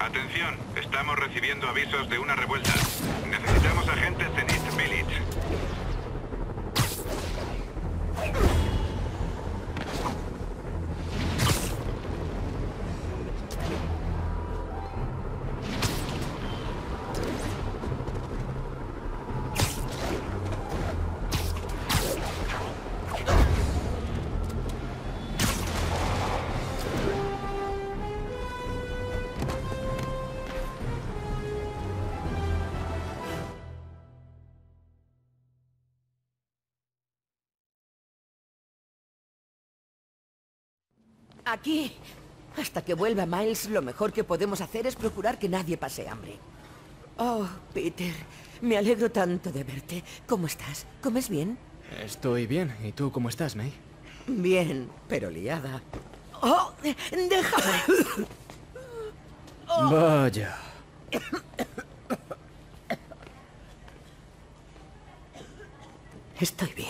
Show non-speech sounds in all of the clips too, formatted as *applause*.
Atención, estamos recibiendo avisos de una revuelta. Necesitamos agentes en Aquí. Hasta que vuelva Miles, lo mejor que podemos hacer es procurar que nadie pase hambre. Oh, Peter, me alegro tanto de verte. ¿Cómo estás? ¿Comes bien? Estoy bien. ¿Y tú cómo estás, May? Bien, pero liada. ¡Oh! ¡Déjame! *coughs* Vaya. Estoy bien.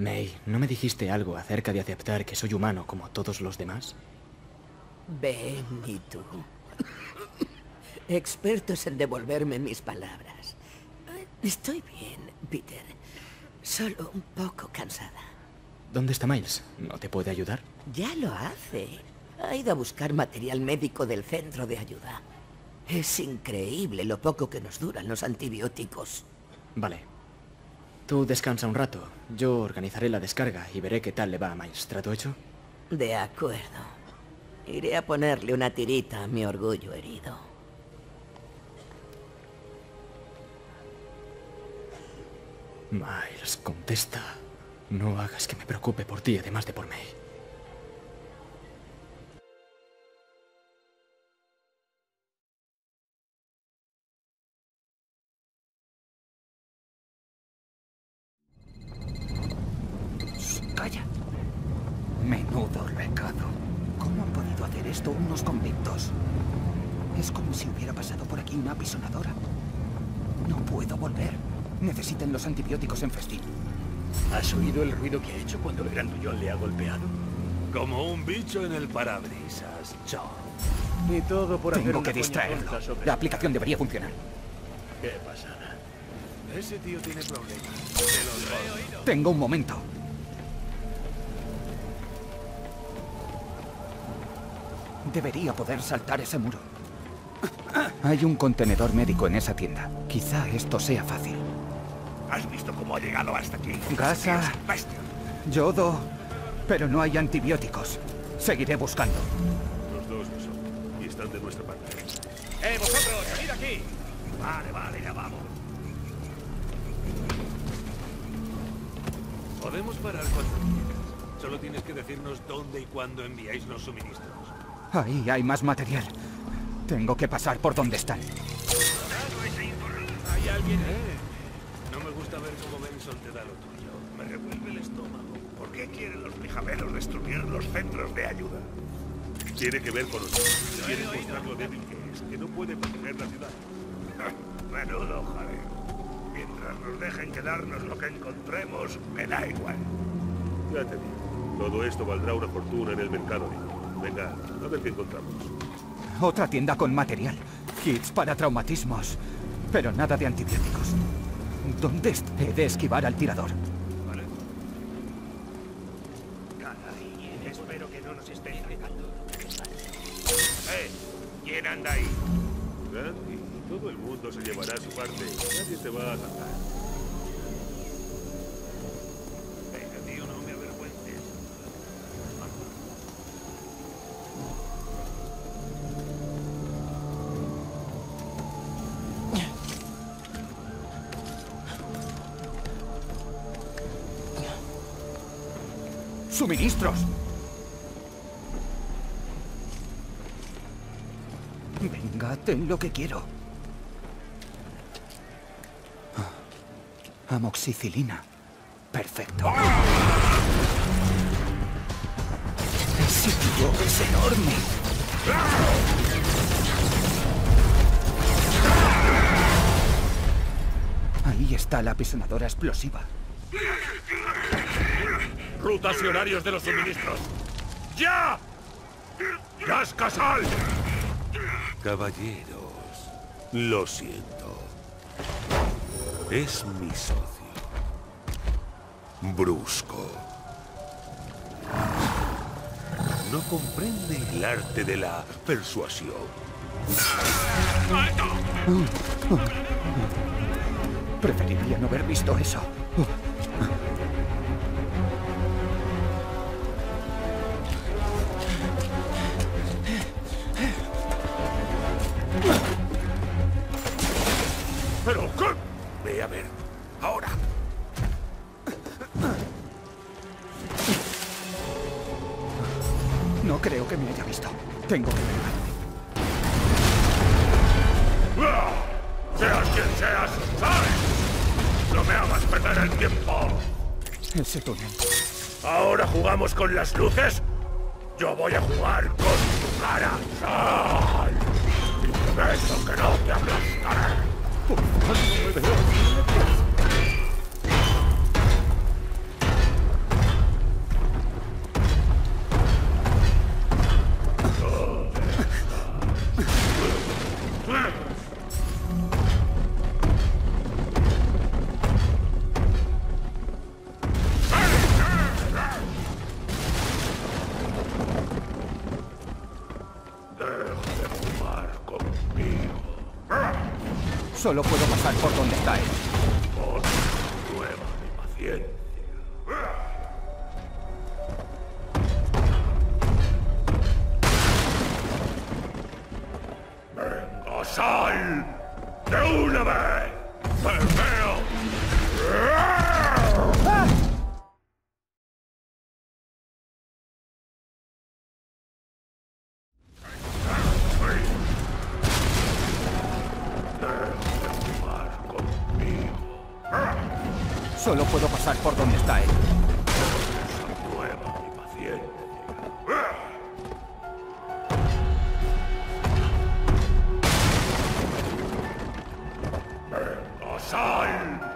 May, ¿no me dijiste algo acerca de aceptar que soy humano como todos los demás? Ven, y tú. Expertos en devolverme mis palabras. Estoy bien, Peter. Solo un poco cansada. ¿Dónde está Miles? ¿No te puede ayudar? Ya lo hace. Ha ido a buscar material médico del centro de ayuda. Es increíble lo poco que nos duran los antibióticos. Vale. Tú descansa un rato. Yo organizaré la descarga y veré qué tal le va a Miles. ¿Trato hecho? De acuerdo. Iré a ponerle una tirita a mi orgullo herido. Miles, contesta. No hagas que me preocupe por ti, además de por May. Calla. Menudo recado. ¿Cómo han podido hacer esto unos convictos? Es como si hubiera pasado por aquí una apisonadora. No puedo volver. Necesiten los antibióticos en festín. ¿Has oído el ruido que ha hecho cuando el grandullón le ha golpeado? Como un bicho en el parabrisas, John. Y todo por Tengo que distraerlo. La aplicación debería funcionar. Qué pasada. Ese tío tiene problemas. Te lo digo. Tengo un momento. Debería poder saltar ese muro. Hay un contenedor médico en esa tienda. Quizá esto sea fácil. ¿Has visto cómo ha llegado hasta aquí? Gasa. Yodo, pero no hay antibióticos. Seguiré buscando. Los dos lo son. Y están de nuestra parte. ¡Eh, vosotros! ¡Venid aquí! Vale, vale, ya vamos. Podemos parar cuando quieras. Solo tienes que decirnos dónde y cuándo enviáis los suministros. Ahí hay más material. Tengo que pasar por donde están. ¿Hay alguien? No me gusta ver cómo Benson te da lo tuyo. Me revuelve el estómago. ¿Por qué quieren los pijameros destruir los centros de ayuda? Tiene que ver con nosotros. Quieren mostrar lo débil que es, que no puede proteger la ciudad. *laughs* Menudo jaleo. Mientras nos dejen quedarnos lo que encontremos, me da igual. Ya te digo, todo esto valdrá una fortuna en el mercado. Venga, a ver qué encontramos. Otra tienda con material. Kits para traumatismos. Pero nada de antibióticos. ¿Dónde He de esquivar al tirador. ¿Vale? Caray, espero que no nos estén atacando. ¡Eh! ¿Quién anda ahí? Tranqui, todo el mundo se llevará su parte. Nadie te va a atacar. ¡Suministros! Venga, ten lo que quiero. Amoxicilina. Perfecto. Ese tío es enorme. Ahí está la apisonadora explosiva. Rutas y horarios de los suministros. ¡Ya! ¡Gas Casal! Caballeros, lo siento. Es mi socio. Brusco. No comprende el arte de la persuasión. Preferiría no haber visto eso. Visto. Tengo que. ¡Ah! ¡Seas quien seas! ¡No me hagas perder el tiempo! Ese túnel. ¿Ahora jugamos con las luces? Yo voy a jugar con tu cara. ¡Sal! Y prometo que no te aplastaré. Deja Solo puedo pasar por donde está él. Por prueba mi paciencia. ¡Venga, sal! ¡De una vez! ¡Me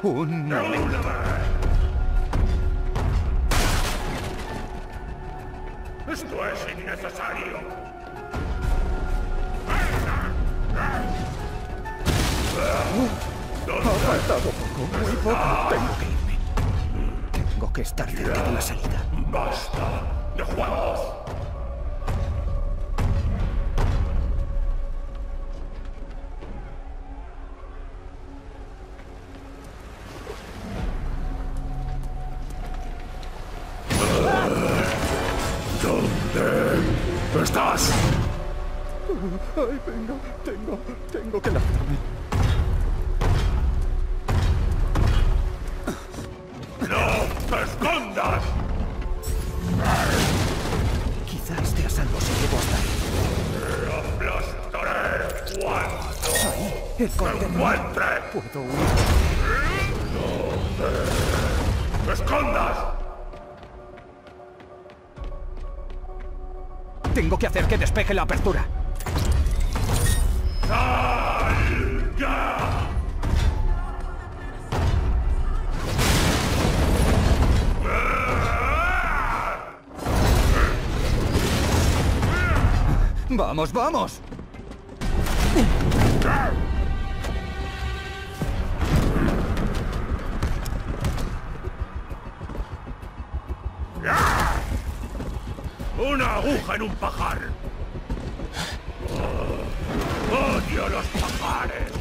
Un. ¡Esto es innecesario! Ha faltado poco, muy poco. Tengo que irme. Tengo que estar cerca de la salida. ¡Basta de juegos! ¿Dónde estás? Ay, venga, tengo, tengo que lanzarme. ¡No te escondas! Quizá esté a salvo si llego hasta ahí. ¡Te aplastaré cuando El te condenado. encuentre! Puedo huir. ¡Te escondas! Tengo que hacer que despeje la apertura. ¡Vamos, vamos! ¡Una aguja en un pajar! Oh, ¡Odio los pajares!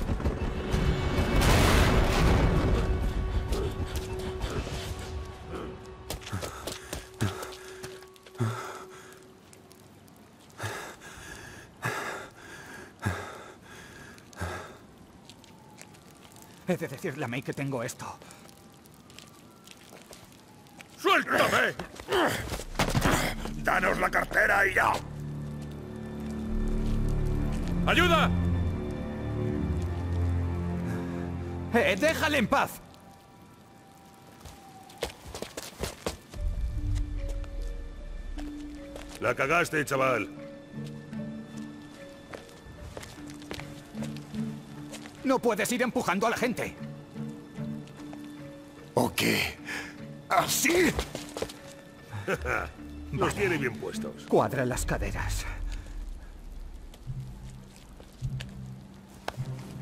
He de decirle a May que tengo esto. ¡Suéltame! ¡Danos la cartera y ya! ¡Ayuda! ¡Eh, déjale en paz! La cagaste, chaval. No puedes ir empujando a la gente. ¿O qué? ¿Así? *laughs* Los tiene bien puestos. Cuadra las caderas.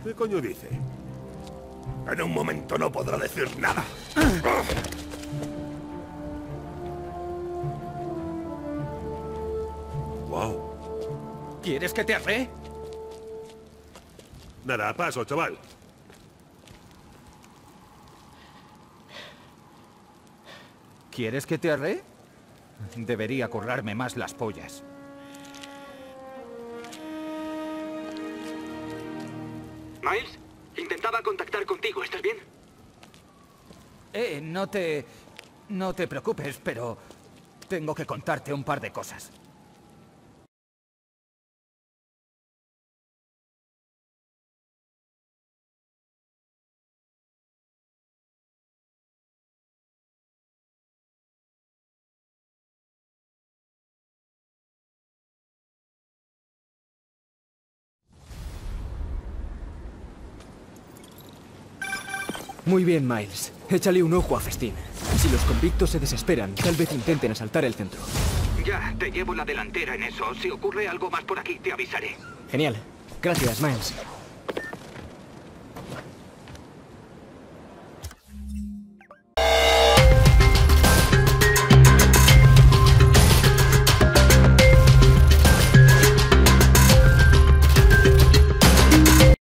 ¿Qué coño dice? En un momento no podrá decir nada. Wow. ¿Quieres que te arree? Nada, paso, chaval. ¿Quieres que te arree? Debería currarme más las pollas. Miles, intentaba contactar contigo, ¿estás bien? Eh, no te... No te preocupes, pero... Tengo que contarte un par de cosas. Muy bien, Miles. Échale un ojo a Festín. Si los convictos se desesperan, tal vez intenten asaltar el centro. Ya, te llevo la delantera en eso. Si ocurre algo más por aquí, te avisaré. Genial. Gracias, Miles.